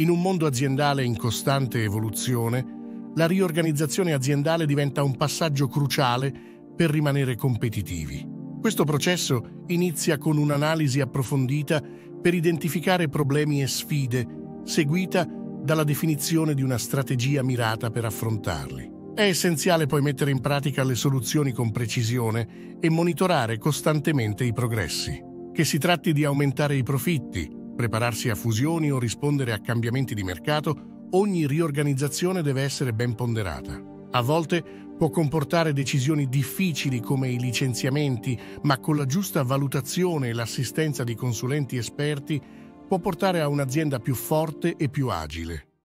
In un mondo aziendale in costante evoluzione, la riorganizzazione aziendale diventa un passaggio cruciale per rimanere competitivi. Questo processo inizia con un'analisi approfondita per identificare problemi e sfide, seguita dalla definizione di una strategia mirata per affrontarli. È essenziale poi mettere in pratica le soluzioni con precisione e monitorare costantemente i progressi. Che si tratti di aumentare i profitti, prepararsi a fusioni o rispondere a cambiamenti di mercato, ogni riorganizzazione deve essere ben ponderata. A volte può comportare decisioni difficili come i licenziamenti, ma con la giusta valutazione e l'assistenza di consulenti esperti può portare a un'azienda più forte e più agile.